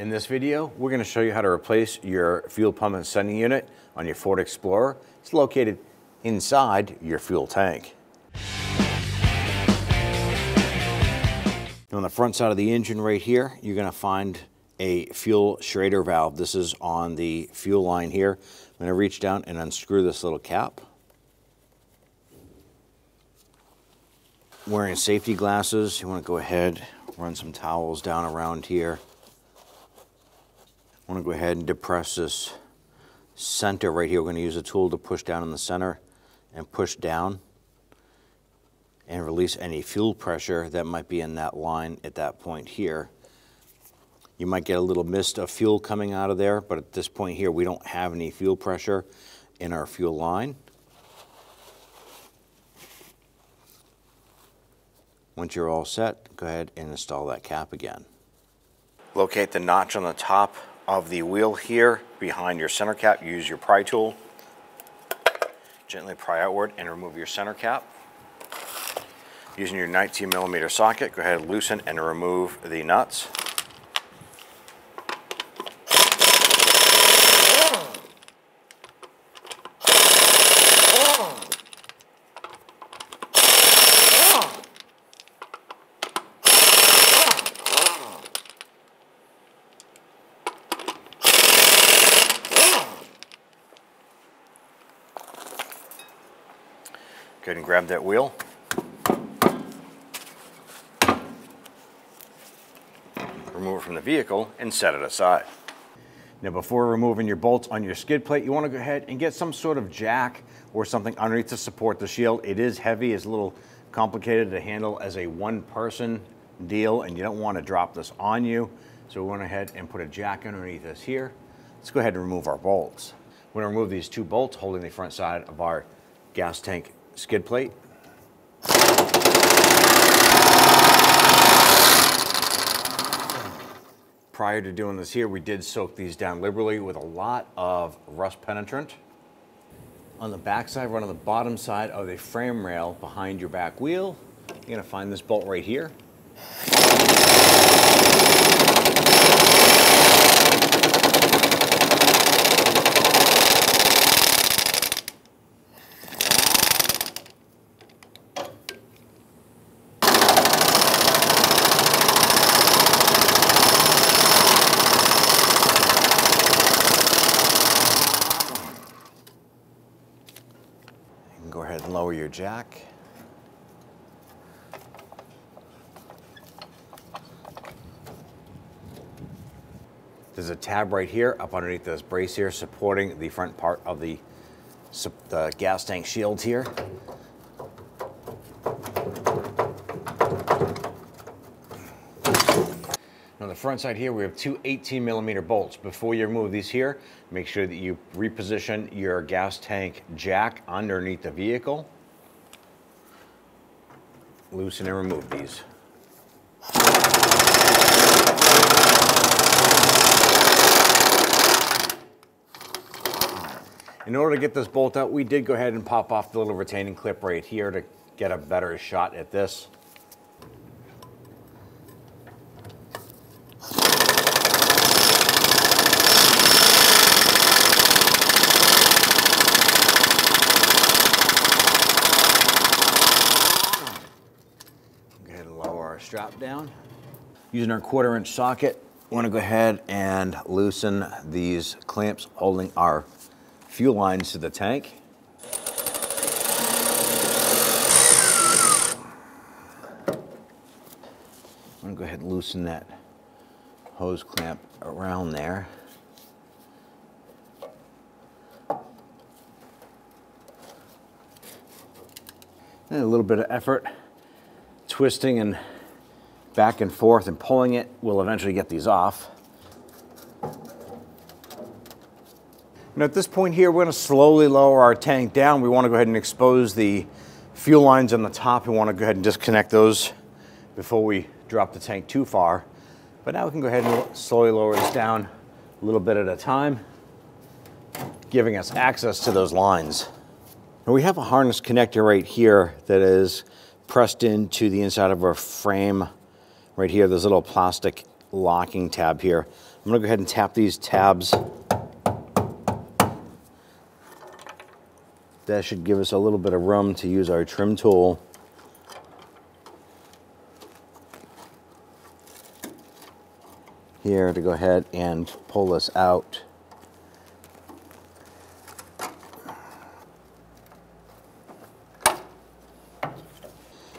In this video, we're going to show you how to replace your fuel pump and sending unit on your Ford Explorer. It's located inside your fuel tank. On the front side of the engine right here, you're going to find a fuel Schrader valve. This is on the fuel line here. I'm going to reach down and unscrew this little cap. Wearing safety glasses, you want to go ahead, run some towels down around here. I want to go ahead and depress this center right here. We're to use a tool to push down in the center and push down and release any fuel pressure that might be in that line at that point here. You might get a little mist of fuel coming out of there, but at this point here, we don't have any fuel pressure in our fuel line. Once you're all set, go ahead and install that cap again. Locate the notch on the top of the wheel here behind your center cap. Use your pry tool. Gently pry outward and remove your center cap. Using your 19 millimeter socket, go ahead and loosen and remove the nuts. Go ahead and grab that wheel. Remove it from the vehicle and set it aside. Now before removing your bolts on your skid plate, you want to go ahead and get some sort of jack or something underneath to support the shield. It is heavy, it's a little complicated to handle as a one person deal and you don't want to drop this on you. So we went ahead and put a jack underneath this here. Let's go ahead and remove our bolts. We're going to remove these two bolts holding the front side of our gas tank skid plate. Prior to doing this here, we did soak these down liberally with a lot of rust penetrant. On the back side, right on the bottom side of the frame rail behind your back wheel, you're gonna find this bolt right here. Go ahead and lower your jack. There's a tab right here up underneath this brace here supporting the front part of the, the gas tank shield here. On the front side here, we have two 18 millimeter bolts. Before you remove these here, make sure that you reposition your gas tank jack underneath the vehicle. Loosen and remove these. In order to get this bolt out, we did go ahead and pop off the little retaining clip right here to get a better shot at this. Down. Using our quarter inch socket, we wanna go ahead and loosen these clamps holding our fuel lines to the tank. I'm gonna go ahead and loosen that hose clamp around there. And a little bit of effort twisting and back and forth and pulling it will eventually get these off. And at this point here, we're gonna slowly lower our tank down. We wanna go ahead and expose the fuel lines on the top. We wanna go ahead and disconnect those before we drop the tank too far. But now we can go ahead and slowly lower this down a little bit at a time, giving us access to those lines. We have a harness connector right here that is pressed into the inside of our frame right here, this little plastic locking tab here I'm gonna go ahead and tap these tabs. That should give us a little bit of room to use our trim tool. Here to go ahead and pull this out.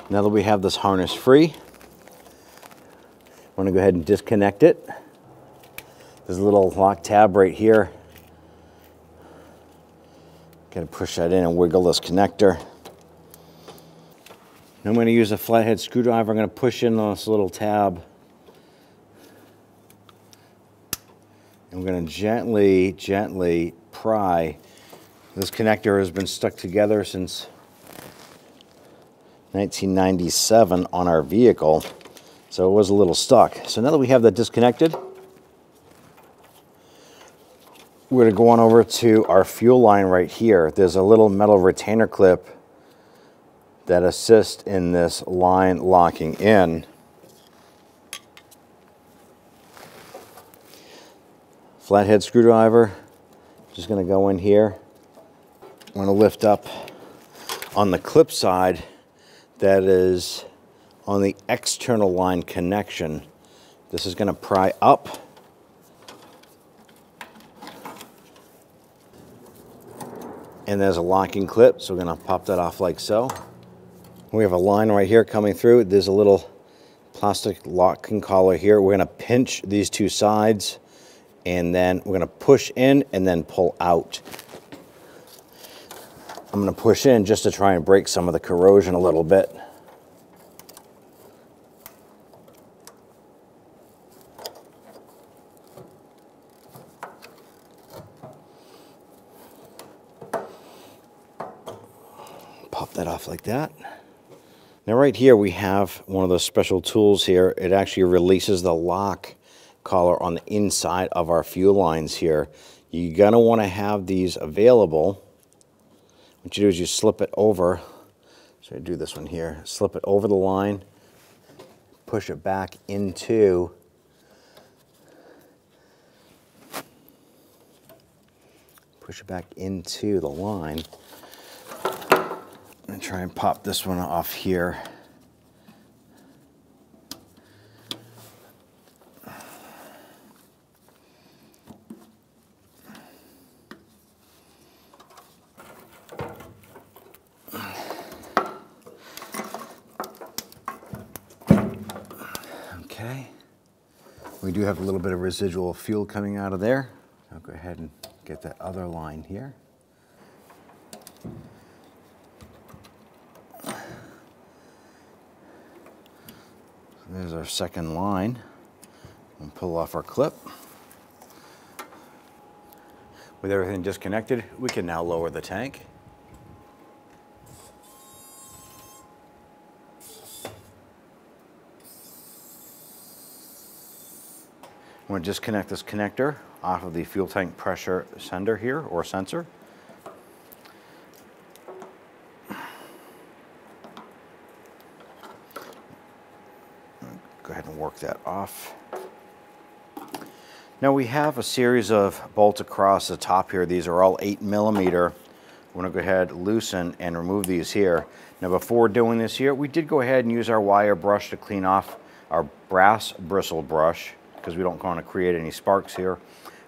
Now that we have this harness free, I'm gonna go ahead and disconnect it. There's a little lock tab right here. Gotta push that in and wiggle this connector. I'm gonna use a flathead screwdriver. I'm gonna push in on this little tab. And we're gonna gently, gently pry. This connector has been stuck together since 1997 on our vehicle, so it was a little stuck. So now that we have that disconnected, we're going to go on over to our fuel line right here. There's a little metal retainer clip that assists in this line locking in. Flathead screwdriver, just going to go in here. I'm to lift up on the clip side that is on the external line connection. This is going to pry up. And there's a locking clip, so we're going to pop that off like so. We have a line right here coming through. There's a little plastic locking collar here. We're going to pinch these two sides and then we're going to push in and then pull out. I'm going to push in just to try and break some of the corrosion a little bit. That off like that. Now right here we have one of those special tools here. It actually releases the lock collar on the inside of our fuel lines here. You're want to have these available what you do is you slip it over. So I do this one here. Slip it over the line, push it back into push it back into the line. I'm try and pop this one off here. Okay. We do have a little bit of residual fuel coming out of there. I'll go ahead and get that other line here. There's our second line. And pull off our clip. With everything disconnected, we can now lower the tank. I'm going to disconnect this connector off of the fuel tank pressure sender here or sensor. Go ahead and work that off. Now we have a series of bolts across the top here. These are all eight millimeter. I'm to go ahead, loosen and remove these here. Now before doing this here, we did go ahead and use our wire brush to clean off our brass bristle brush because we don't want to create any sparks here.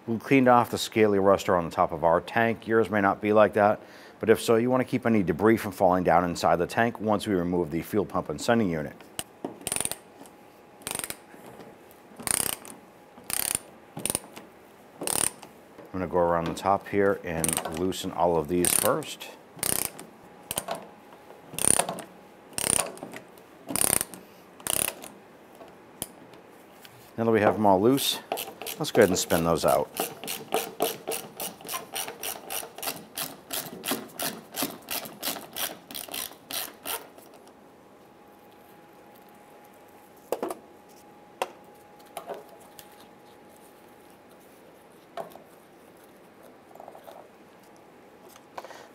We cleaned off the scaly ruster on the top of our tank. Yours may not be like that, but if so, you want to keep any debris from falling down inside the tank once we remove the fuel pump and sending unit. I'm going to go around the top here and loosen all of these first. Now that we have them all loose, let's go ahead and spin those out.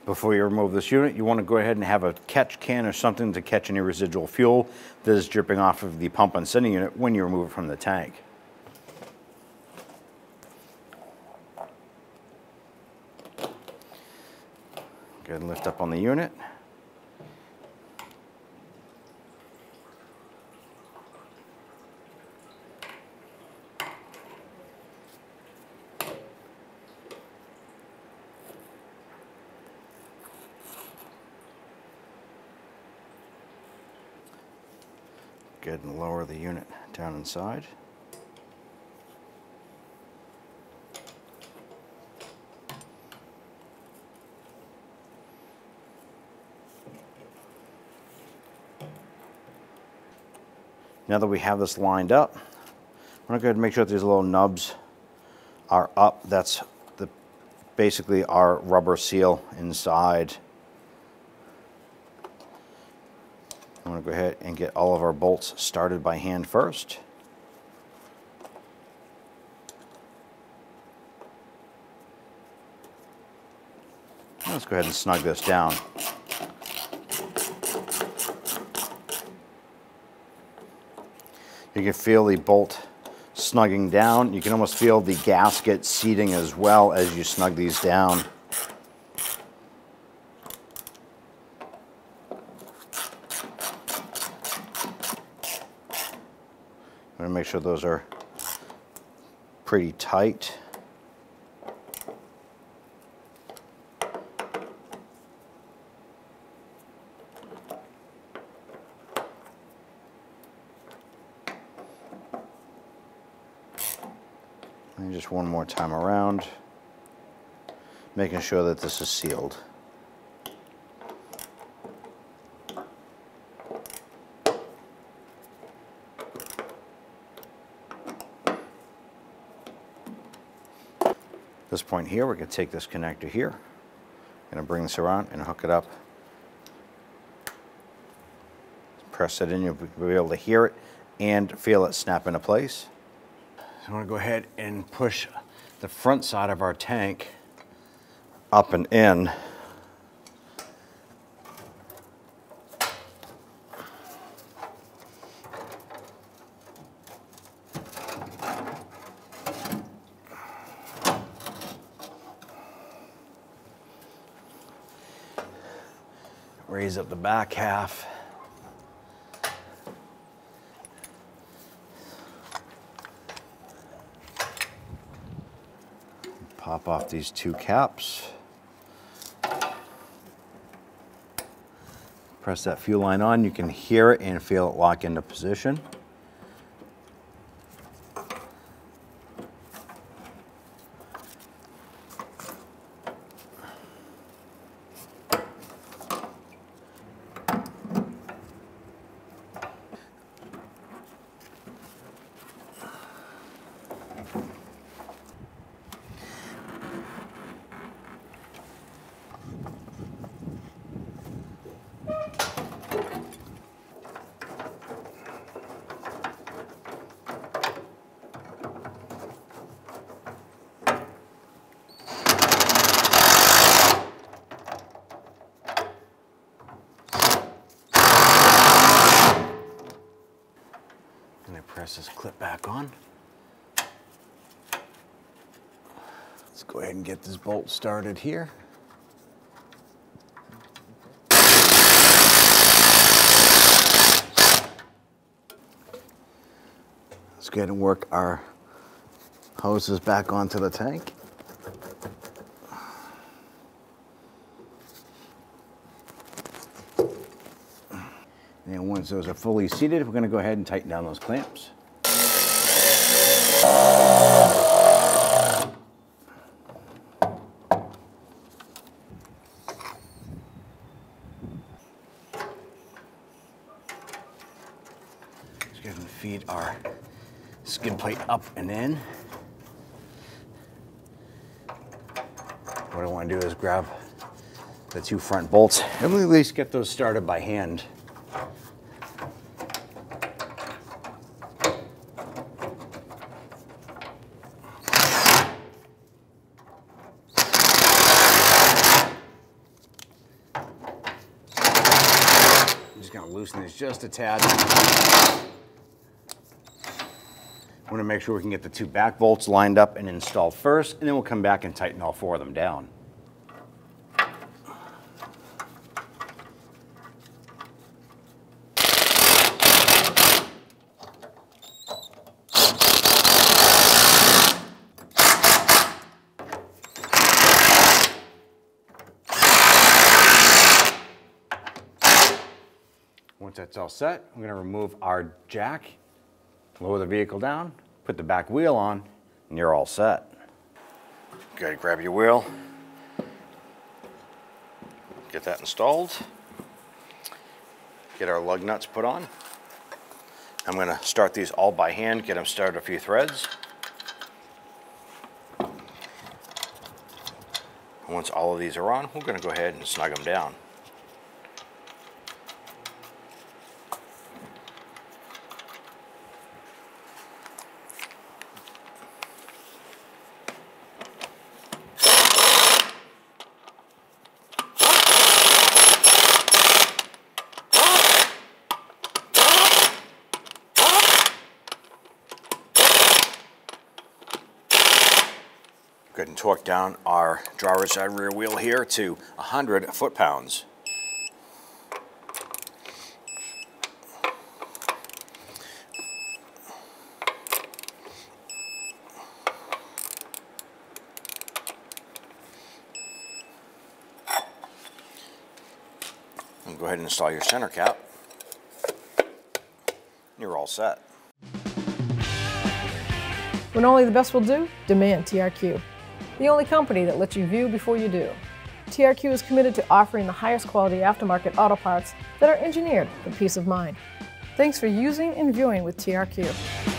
Before you remove this unit, you want to go ahead and have a catch can or something to catch any residual fuel that is dripping off of the pump and sending unit when you remove it from the tank. Go ahead and lift up on the unit. Go ahead and lower the unit down inside. Now that we have this lined up, I'm gonna go ahead and make sure that these little nubs are up. That's the basically our rubber seal inside. I'm gonna go ahead and get all of our bolts started by hand first. Let's go ahead and snug this down. You can feel the bolt snugging down. You can almost feel the gasket seating as well as you snug these down. Make sure those are pretty tight. And just one more time around, making sure that this is sealed. This point here, we're going to take this connector here, going to bring this around and hook it up. Press it in, you'll be able to hear it and feel it snap into place. I'm to go ahead and push the front side of our tank up and in. Raise up the back half. Pop off these two caps. Press that fuel line on. You can hear it and feel it lock into position. And I press this clip back on. Let's go ahead and get this bolt started here. Let's go ahead and work our hoses back onto the tank. And once those are fully seated, we're gonna go ahead and tighten down those clamps. Just gonna feed our skid plate up and in. What I wanna do is grab the two front bolts and at least get those started by hand. I'm just gonna loosen this just a tad. I'm gonna make sure we can get the two back bolts lined up and installed first, and then we'll come back and tighten all four of them down. Once that's all set, I'm gonna remove our jack lower the vehicle down, put the back wheel on, and you're all set. Go ahead, grab your wheel. Get that installed. Get our lug nuts put on. I'm gonna start these all by hand, get them started a few threads. Once all of these are on, we're gonna go ahead and snug them down. Go ahead and torque down our driver's side rear wheel here to 100 foot-pounds. And go ahead and install your center cap. You're all set. When only the best will do, demand TRQ. The only company that lets you view before you do. TRQ is committed to offering the highest quality aftermarket auto parts that are engineered for peace of mind. Thanks for using and viewing with TRQ.